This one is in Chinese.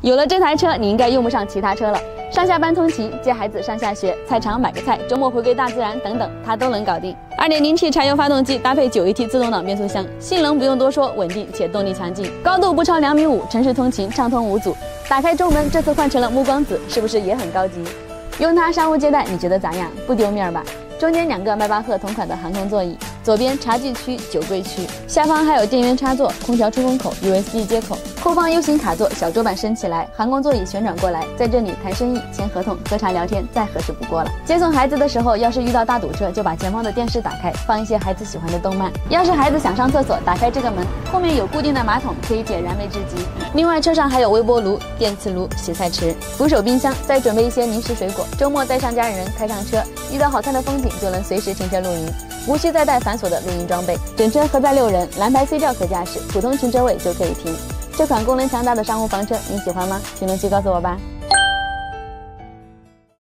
有了这台车，你应该用不上其他车了。上下班通勤、接孩子上下学、菜场买个菜、周末回归大自然等等，它都能搞定。2.0T 柴油发动机搭配 9AT 自动挡变速箱，性能不用多说，稳定且动力强劲，高度不超两米五，城市通勤畅通无阻。打开中门，这次换成了暮光紫，是不是也很高级？用它商务接待，你觉得咋样？不丢面吧？中间两个迈巴赫同款的航空座椅。左边茶具区、酒柜区，下方还有电源插座、空调出风口、USB 接口。后方 U 型卡座，小桌板升起来，航空座椅旋转过来，在这里谈生意、签合同、喝茶聊天，再合适不过了。接送孩子的时候，要是遇到大堵车，就把前方的电视打开，放一些孩子喜欢的动漫。要是孩子想上厕所，打开这个门，后面有固定的马桶，可以解燃眉之急。另外，车上还有微波炉、电磁炉、洗菜池、扶手冰箱，再准备一些零食水果。周末带上家人，开上车，遇到好看的风景，就能随时停车露营。无需再带繁琐的露营装备，整车合载六人，蓝牌 C 照可驾驶，普通停车位就可以停。这款功能强大的商务房车，你喜欢吗？评论区告诉我吧。